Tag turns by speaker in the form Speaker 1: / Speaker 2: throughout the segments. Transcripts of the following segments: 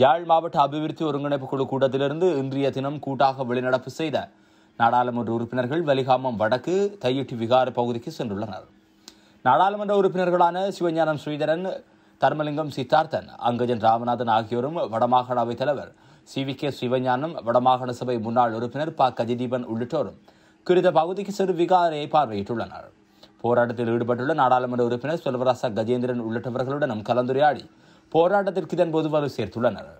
Speaker 1: யாழ் மாவட்ட அபிவிருத்தி ஒருங்கிணைப்பு குழு கூட்டத்திலிருந்து இன்றைய தினம் கூட்டாக வெளிநடப்பு செய்த நாடாளுமன்ற உறுப்பினர்கள் வலிகாமம் வடக்கு தையிட்டு விகார பகுதிக்கு சென்றுள்ளனர். நாடாளுமன்ற உறுப்பினர்களான சிவஞானம் ஸ்ரீதரன் தர்மலிங்கம் சித்தார்த்தன் அங்கஜன் ராமநாதன் ஆகியோரும் வடமாகாண அவைத் தலைவர் சி வி கே சிவஞானம் வடமாகாண சபை முன்னாள் உறுப்பினர் ப. கஜதீபன் உள்ளிட்டோரும் குறித்த பகுதிக்கு சென்று விகாரையை பார்வையிட்டுள்ளனர். போராட்டத்தில் ஈடுபட்டுள்ள நாடாளுமன்ற உறுப்பினர் செல்வராசா கஜேந்திரன் உள்ளிட்டவர்களுடனும் கலந்துரையாடி போராட்டத்திற்கு இதன்போது வலு சேர்த்துள்ளனர்.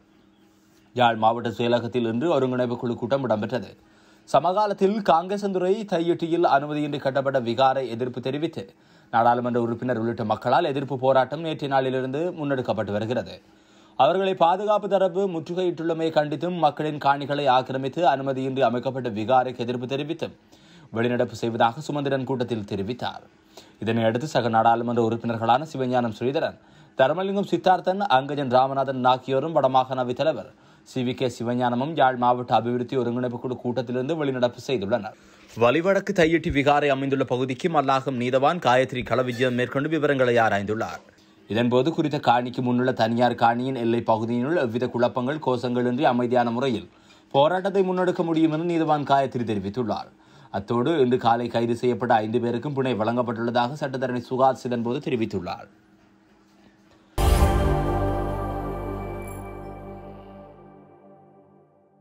Speaker 1: யாழ் மாவட்ட செயலகத்தில் இன்று ஒருங்கிணைப்பு குழு கூட்டம் இடம்பெற்றது. சமகாலத்தில் காங்கேசந்துறை தையொட்டியில் அனுமதியின்றி கட்டப்பட்ட விகாரை எதிர்ப்பு தெரிவித்து நாடாளுமன்ற உறுப்பினர் உள்ளிட்ட மக்களால் எதிர்ப்பு போராட்டம் நேற்றைய நாளிலிருந்து முன்னெடுக்கப்பட்டு வருகிறது. அவர்களை பாதுகாப்பு தரப்பு முற்றுகையிட்டுள்ளமை கண்டித்தும் மக்களின் காணிகளை ஆக்கிரமித்து அனுமதியின்றி அமைக்கப்பட்ட விகாரைக்கு எதிர்ப்பு தெரிவித்தும் வெளிநடப்பு செய்வதாக சுமந்திரன் கூட்டத்தில் தெரிவித்தார். இதனையடுத்து சக நாடாளுமன்ற உறுப்பினர்களான சிவஞானம் ஸ்ரீதரன் தர்மலிங்கம் சித்தார்த்தன் அங்கஜன் ராமநாதன் ஆகியோரும் வடமாகாண அவைத் தலைவர் சி வி கே சிவஞானமும் யாழ் மாவட்ட அபிவிருத்தி ஒருங்கிணைப்பு குழு கூட்டத்திலிருந்து வெளிநடப்பு செய்துள்ளனர். வலிவடக்கு தையிட்டி விகாரை அமைந்துள்ள பகுதிக்கு மல்லாகம் நீதவான் காயத்ரி களவிஜயம் மேற்கொண்டு விவரங்களை ஆராய்ந்துள்ளார். இதன்போது குறித்த காணிக்கு முன்னுள்ள தனியார் காணியின் எல்லை பகுதியினுள் எவ்வித குழப்பங்கள் கோஷங்களின்றி அமைதியான முறையில் போராட்டத்தை முன்னெடுக்க முடியும் என நீதவான் காயத்ரி தெரிவித்துள்ளார். அத்தோடு இன்று காலை கைது செய்யப்பட்ட ஐந்து பேருக்கும் பிணை வழங்கப்பட்டுள்ளதாக சட்டத்தரணி சுகாத் இதன்போது தெரிவித்துள்ளார்.